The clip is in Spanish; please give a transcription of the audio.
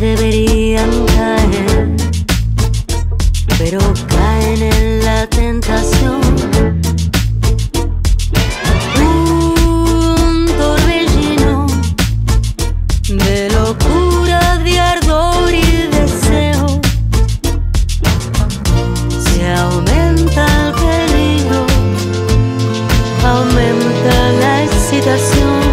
Deberían caer, pero caen en la tentación. La l'excitation.